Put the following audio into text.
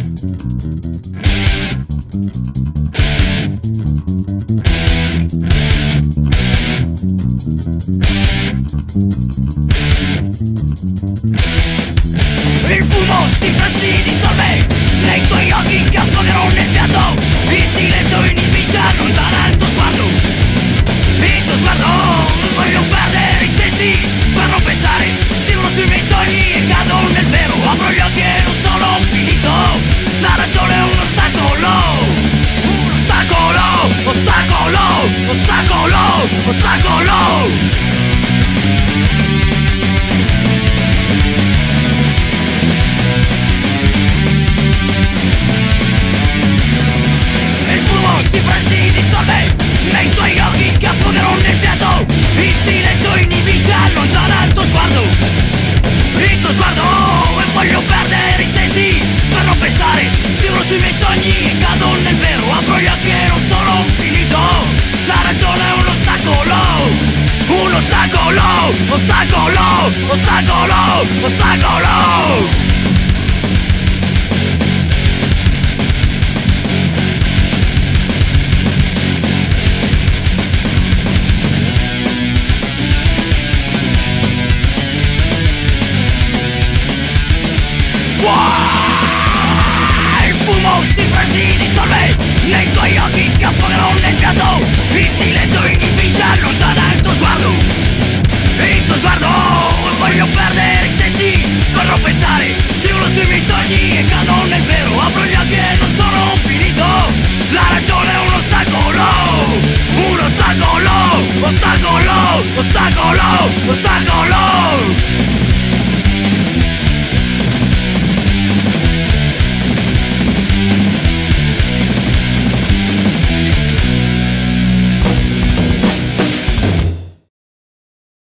Il fumo si trascini sulla me. Osakolo, osakolo e Il fumo ci fresci di low, o oh, psycho low, o oh, psycho low, o oh, psycho low. Fumo cifre si dissolve tuoi occhi, che que afogado piatto. Il silenzio Pues sácalo,